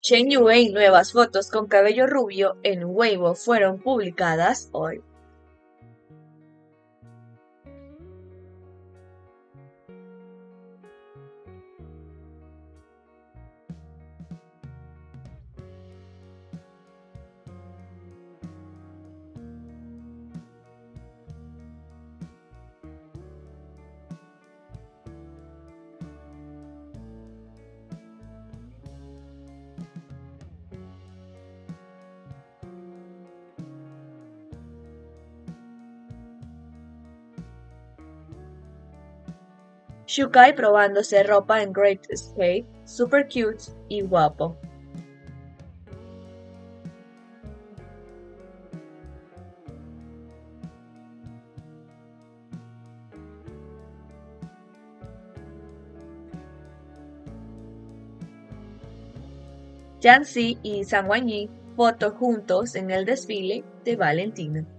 Chen Yue y nuevas fotos con cabello rubio en Weibo fueron publicadas hoy. Shukai probándose ropa en Great Escape, super cute y guapo. Yancy y San Yi foto juntos en el desfile de Valentina.